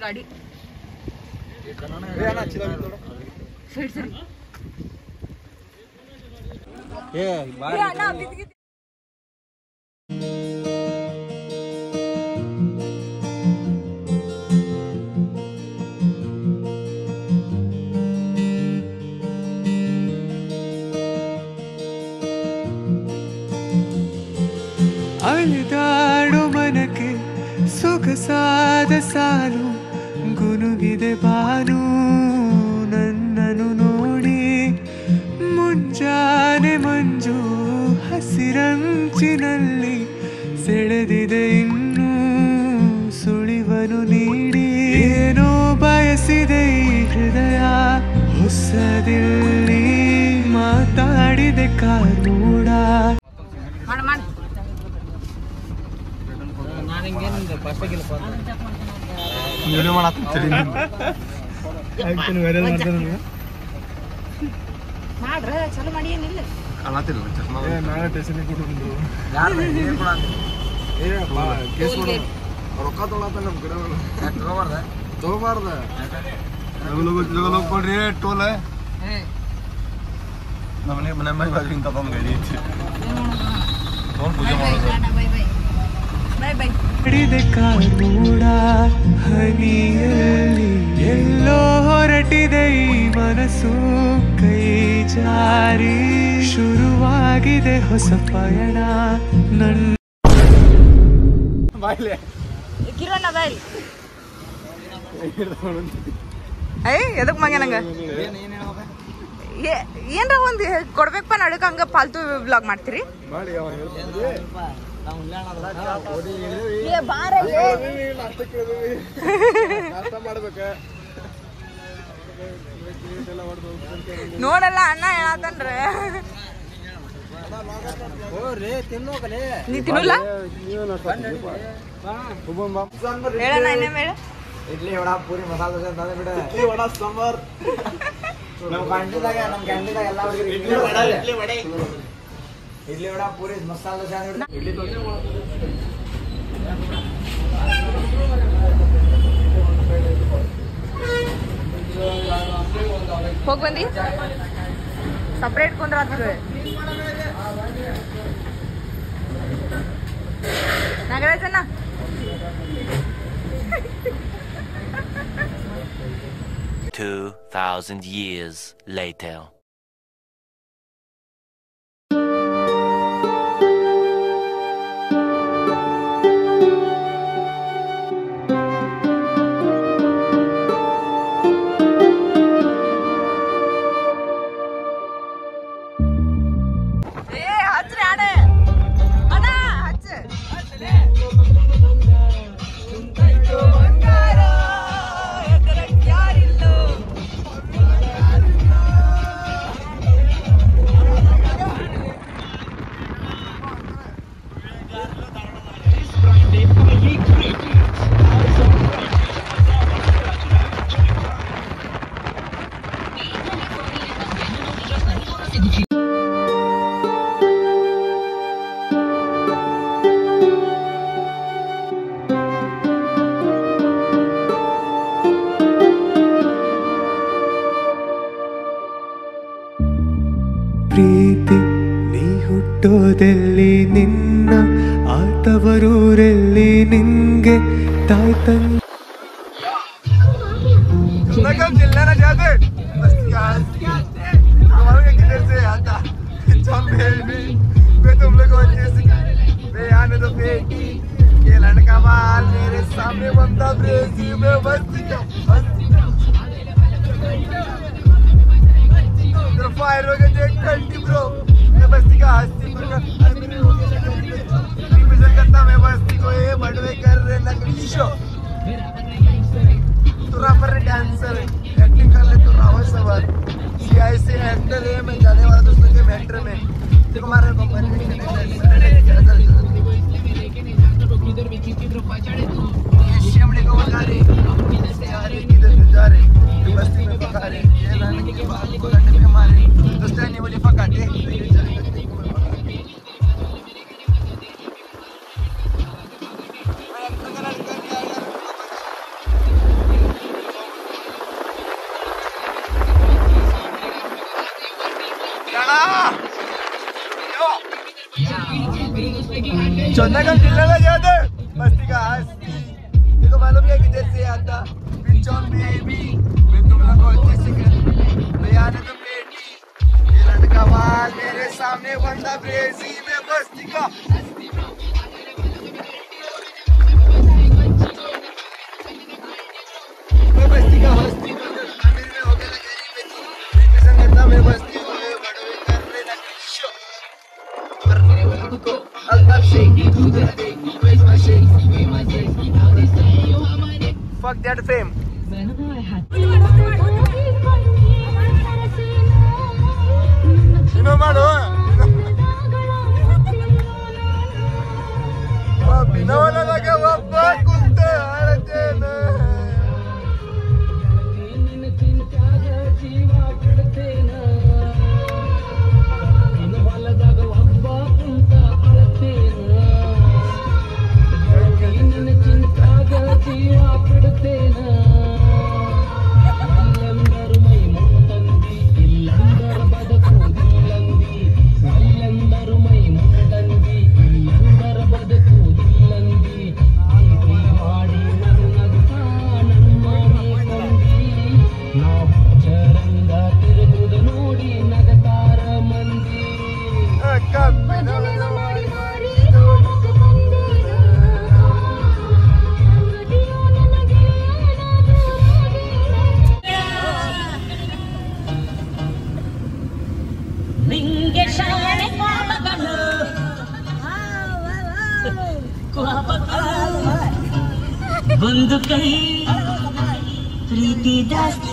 गाडी sad sad ए bye ಸಾಲು ಗುನುಗಿದೆ ಬಾನು ನನ್ನನು ನೋಡಿ ಮುಂಜಾನೆ ಮಂಜು ಹಸಿರಂಚಿನಲ್ಲಿ ಸೆಳೆದಿದೆ ಇನ್ನು ಸುಳಿವನು ನೀಡಿ. ಏನೋ ಬಯಸಿದೆ ಈ ಹೃದಯ ಹೊಸದಿಲ್ಲಿ ಮಾತಾಡಿದೆ ಕಾನೂಡ. ಮಾಡ. ಮಾಡಿ ವಿಡಿಯೋ ಮಾಡತ್ತೀರಿ ಮಾಡ್ರ ಚಲೋ ಮಾಡಿ ಏನಿಲ್ಲ ಕಾಣತಿಲ್ಲ ಚಶ್ಮಾ ನಾಳೆ ಟೆಸ್ಟಿಗೆ ಕೊಟ್ಟು Tollgate. ರೊಕ್ಕ ತೊಗೊಳತ್ತ ನಮ್ಮ ಕಡೆ ತಗೋಬಾರ್ದ ಕೊಡ್ರಿ ಟೋಲ್ ನಮ್ಮನೆ ಮನೆ ಮನೆ ಬಾಜು ಇಂತ ಬಂದ್ ಗಾಡಿ ಐತಿ ತಗೊಂಡ್ ಪೂಜೆ ಮಾಡೋದು ಬೈ ಬೈ ಬೈ ಬೈ ಮಾಡಿದೆ ಹನಿ ಹನಿಯಲ್ಲಿ ಎಲ್ಲೋ ಹೊರಟಿದೆ ಈ ಮನಸ್ಸು. ಕೈ ಜಾರಿ ಶುರುವಾಗಿದೆ ಹೊಸ ಪಯಣ. ನನ್ನ ಕಿರಣ ಬಾಯ್ ಏಯ್ ಎದಕ್ ಮಂಗೆ ನಂಗೆ? ಏ- ಏನ್ರ ಒಂದ್ ಕೊಡ್ಬೇಕಪ್ಪ ನಡಕ್ ಹಂಗ ಫಾಲ್ತು ಬ್ಲಾಗ್ ಮಾಡ್ತೀರಿ? ನೋಡಲ್ಲ ಅಣ್ಣ ಹೇಳತ್ತನ್ರ ನೀ ತಿನ್ನಲ್ಲ? ಹೇಳಣ್ಣ ಇಡ್ಲಿ ವಡಾ ಪೂರಿ ಮಸಾಲೆ ದೋಸೆ ಅಂತಂದ್ರೆ ಬಿಡ ಇಡ್ಲಿ ವಡಾ ಸಾಂಬಾರ್. ನಮ್ ಕ್ಯಾಂಟೀನ್ದಾಗ ನಮ್ ಕ್ಯಾಂಟೀನ್ದಾಗ ಎಲ್ಲ ಹುಡುಗರು ಇಡ್ಲಿ ವಡಾ. ಇಡ್ಲಿ ವಡ. ಪೂರಿ ಮಸಾಲೆ ದೋಸೆ ಅಂದ್ರೆ ಇಡ್ಲಿ ದೋಸೆ ಹೋಗ್ ಬಂದಿ ಸಪ್ರೇಟ್ ಕುಂದ್ರ ನಾಗರಾಜಣ್ಣ Two thousand years later. ಪ್ರೀತಿ ನೀ ಹುಟ್ಟೋದೆಲ್ಲಿ ನಿನ್ನ ಆತವರೂರಲ್ಲಿ ನಿನ್ಗೆ ತಾಯಿ का फायर हो गया देख कंटी ब्रो मैं बस्ती का हस्ती पर का रिप्रेजेंट करता मैं बस्ती को, ये बड़वे कर रहे लकड़ी शो तू रैपर डांसर एक्टिंग कर ले तो रावण सवार सीआई से एक्टर है, मैं जाने वाला दोस्तों के मैटर में। देखो मारे कंपनी शिमले चौदह का किले में गया थे मस्ती का हस्ती देखो, मालूम है कि जैसे आता पिंचोन बेबी मैं तुम लोग को अच्छे से कर। मैं आने तो बेटी ये लड़का वाल मेरे सामने बंदा ब्रेजी में मस्ती का। back their fame. You know, ಒಂದು ಕೈ ಪ್ರೀತಿ ಜಾಸ್ತಿ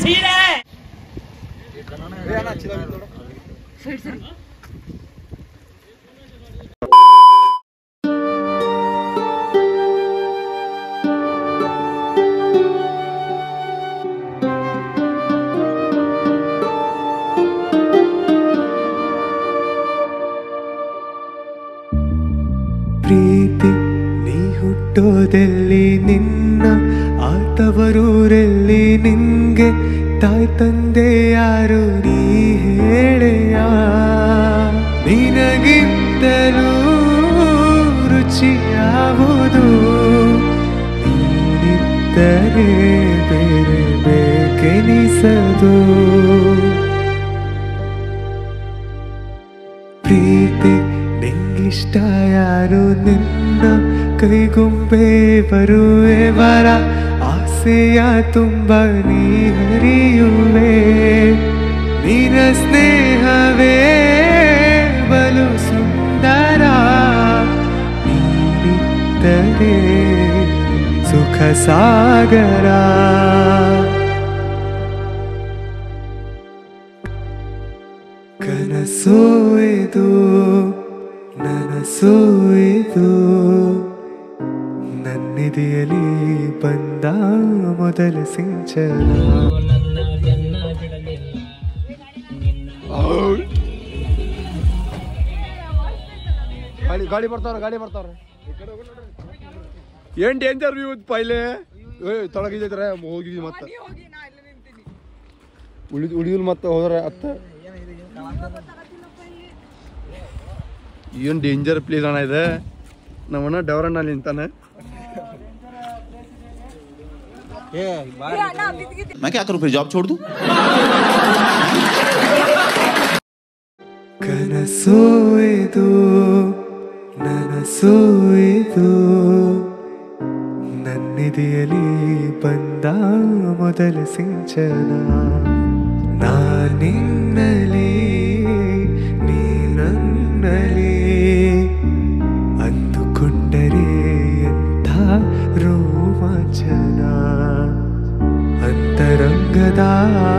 सीन है। ತಂದೆ ಯಾರು ನೀ ಹೇಳೆಯ? ನಿನಗಿಂತಲೂ ರುಚಿ ಯಾವುದು ನೀನಿದ್ದರೆ ಬೇರೆ ಬೇಕೆನಿಸದು? ಪ್ರೀತಿ ನಿಂಗಿಷ್ಟ ಯಾರು? ನಿನ್ನ ಕೈಗೊಂಬೆ ಬರುವೆ ವರ. ಆಸೆಯ ತುಂಬ ನೀ ಹರಿಯುವೆ ನಿನ ಸ್ನೇಹವೇ ಬಲು ಸುಂದರ. ನೀರಿದ್ದರೆ ಸುಖ ಸಾಗರ. ಕನಸು ಇದು, ನನಸು ಇದು. ನನ್ನಿದೆಯಲಿ ಬಂದ ಮೊದಲ ಸಿಂಚನ. ಗಾಡಿ ಗಾಡಿ ಬರ್ತಾವ್ರೆ ಗಾಡಿ ಬರ್ತಾವ್ರೆ. ಏನ್ ಡೇಂಜರ್ ವ್ಯೂ ಪೈಲೆ ತೊಳಗಿದ್ರೆ ಹೋಗಿದ್ವಿ ಮತ್ತೆ. ಉಳಿದ್ ಉಳಿಯುಲ್ ಮತ್ತೆ ಹೋದ್ರೆ ಅತ್ತ. ಏನು ಡೇಂಜರ್ ಪ್ಲೇಸ್ ಅಣ್ಣ ಇದೆ? ನಮ್ಮಣ್ಣ ಡವರಣ್ಣ ನಿಂತಾನೆ. मैं क्या करूं फिर जॉब छोड़ दूं ಕನಸೋಯ್ದು ನನಸೋಯ್ದು ನನ್ನಿದೆಯಲಿ ಬಂದ ಮೊದಲ ಸಿಂಚನ ನಾನಿನ್ನಲಿ ನೀ ನನ್ನಲ್ಲಿ 다.